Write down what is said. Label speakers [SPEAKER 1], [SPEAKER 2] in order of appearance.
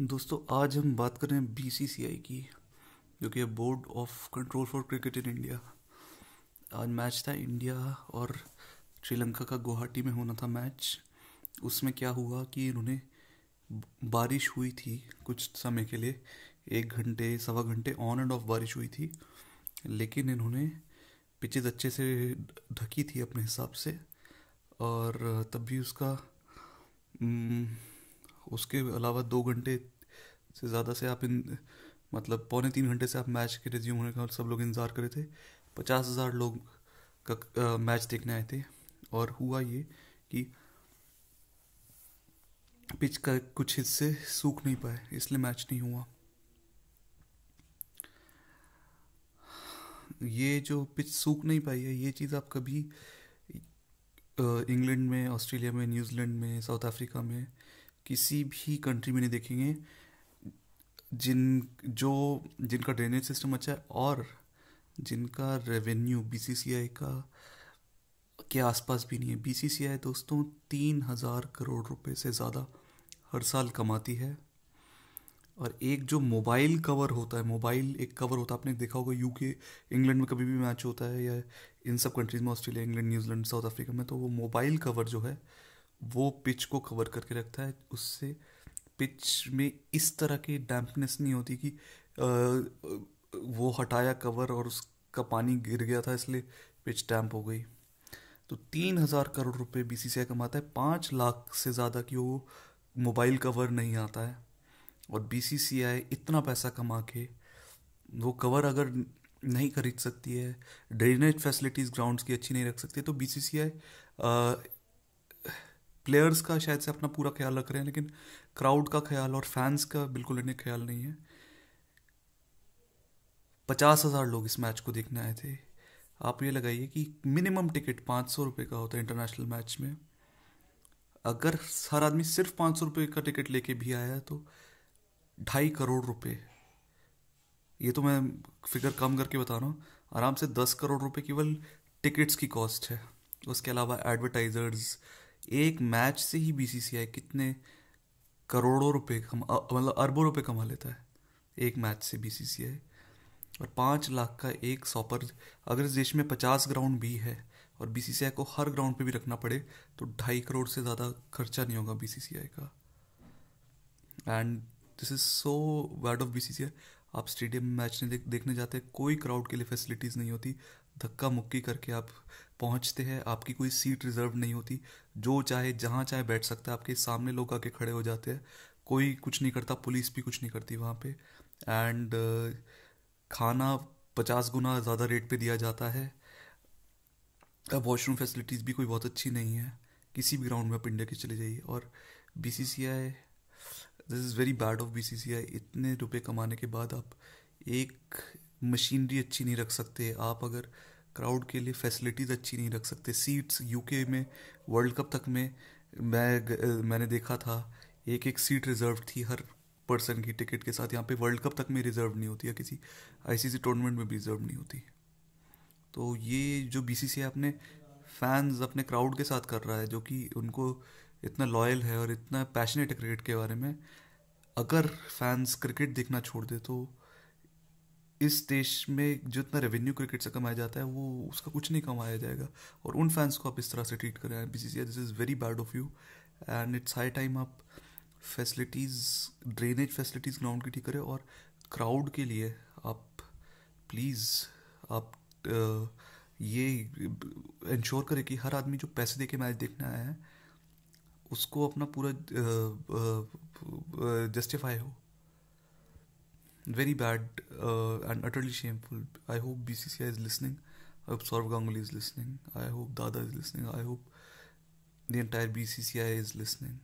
[SPEAKER 1] दोस्तों, आज हम बात कर रहे हैं बीसीसीआई की, जो कि board of control for cricket in India आज मैच था इंडिया और श्रीलंका का गुवाहाटी में होना था मैच उसमें क्या हुआ कि इन्होंने बारिश हुई थी कुछ समय के लिए, एक घंटे, सवा घंटे ऑन एंड ऑफ़ बारिश हुई थी, लेकिन इन्होंने पिचेज अच्छे से ढकी थी अपने हिसाब से, और तब भी उसका उसके अलावा दो घंटे से ज़्यादा से आप इन मतलब पौने तीन घंटे से आप मैच के रिज्यूम होने का सब लोग इंतज़ार करे थे। पचास हज़ार लोग का मैच देखने आए थे और हुआ ये कि पिच का कुछ हिस्से सूख नहीं पाए, इसलिए मैच नहीं हुआ। ये जो पिच सूख नहीं पाई है, ये चीज़ आप कभी इंग्लैंड में, ऑस्ट्रेलिया में, न्यूजीलैंड में, साउथ अफ्रीका में किसी भी कंट्री में नहीं देखेंगे, जिन, जो, जिनका ड्रेनेज सिस्टम अच्छा है और जिनका रेवेन्यू बीसीसीआई का के आसपास भी नहीं है। बीसीसीआई दोस्तों तीन हज़ार करोड़ रुपए से ज़्यादा हर साल कमाती है। और एक जो मोबाइल कवर होता है मोबाइल एक कवर होता है, आपने देखा होगा यूके इंग्लैंड में कभी भी मैच होता है या इन सब कंट्रीज़ में Australia England New Zealand South Africa में तो वो मोबाइल कवर जो है वो पिच को कवर करके रखता है, उससे पिच में इस तरह की डैम्पनेस नहीं होती कि वो हटाया कवर और उसका पानी गिर गया था, इसलिए पिच डैम्प हो गई। तो तीन हज़ार करोड़ रुपए बीसीसीआई कमाता है, पाँच लाख से ज़्यादा की वो मोबाइल कवर नहीं आता है। और बीसीसीआई इतना पैसा कमा के वो कवर अगर नहीं खरीद सकती है ड्रेनेज फैसिलिटीज़ ग्राउंड्स की अच्छी नहीं रख सकती तो बीसीसीआई प्लेयर्स का शायद से अपना पूरा ख्याल रख रहे हैं, लेकिन क्राउड का ख्याल और फैंस का बिल्कुल इन्हें ख्याल नहीं है। पचास हज़ार लोग इस मैच को देखने आए थे। आप ये लगाइए कि मिनिमम टिकट पाँच सौ रुपये का होता है इंटरनेशनल मैच में। अगर हर आदमी सिर्फ़ पाँच सौ रुपये का टिकट लेके भी आया तो ढाई करोड़ रुपये ये तो मैं फिगर कम करके बता रहा हूँ, आराम से दस करोड़ रुपये केवल टिकट्स की कॉस्ट है। उसके अलावा एडवर्टाइजर्स एक मैच से ही बीसीसीआई कितने करोड़ों रुपए मतलब अरबों रुपए कमा लेता है एक मैच से बीसीसीआई और पाँच लाख का एक सॉपर अगर इस देश में पचास ग्राउंड भी है और बीसीसीआई को हर ग्राउंड पे भी रखना पड़े तो ढाई करोड़ से ज़्यादा खर्चा नहीं होगा बीसीसीआई का। And this is so word of BCCI आप स्टेडियम मैच देख, देखने जाते कोई क्राउड के लिए फैसिलिटीज़ नहीं होती। धक्का मुक्की करके आप पहुँचते हैं, आपकी कोई सीट रिज़र्व नहीं होती। जो चाहे, जहाँ चाहे बैठ सकता है, आपके सामने लोग आके खड़े हो जाते हैं। कोई कुछ नहीं करता, पुलिस भी कुछ नहीं करती वहाँ पे। एंड खाना पचास गुना ज़्यादा रेट पे दिया जाता है। अब वॉशरूम फैसिलिटीज़ भी कोई बहुत अच्छी नहीं है। किसी भी ग्राउंड में आप इंडिया के चले जाइए। और B C C I this is very bad of B C C I इतने रुपए कमाने के बाद आप एक मशीनरी अच्छी नहीं रख सकते। आप अगर क्राउड के लिए फैसिलिटीज़ अच्छी नहीं रख सकते। सीट्स यूके में वर्ल्ड कप तक में, मैं मैंने देखा था एक एक सीट रिज़र्व थी हर पर्सन की टिकट के साथ। यहाँ पे वर्ल्ड कप तक में रिज़र्व नहीं होती या किसी आईसीसी टूर्नामेंट में भी रिज़र्व नहीं होती। तो ये जो बीसीसी अपने फैंस अपने क्राउड के साथ कर रहा है, जो कि उनको इतना लॉयल है और इतना पैशनेट है क्रिकेट के बारे में, अगर फैंस क्रिकेट देखना छोड़ दे तो इस देश में जितना रेवेन्यू क्रिकेट से कमाया जाता है, वो उसका कुछ नहीं कमाया जाएगा। और उन फैंस को आप इस तरह से ट्रीट करें। B C C this is very bad of you and it's high time आप फैसिलिटीज़ ड्रेनेज फैसिलिटीज़ ग्राउंड की ठीक करें। और क्राउड के लिए आप प्लीज़ आप ये इंश्योर करें कि हर आदमी जो पैसे दे के मैच देखने आया है, उसको अपना पूरा जस्टिफाई हो। Very bad uh, and utterly shameful. I hope BCCI is listening. I hope Saurav Ganguly is listening. I hope Dada is listening. I hope the entire BCCI is listening.